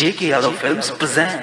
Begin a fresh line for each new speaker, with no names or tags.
JK Yadav film present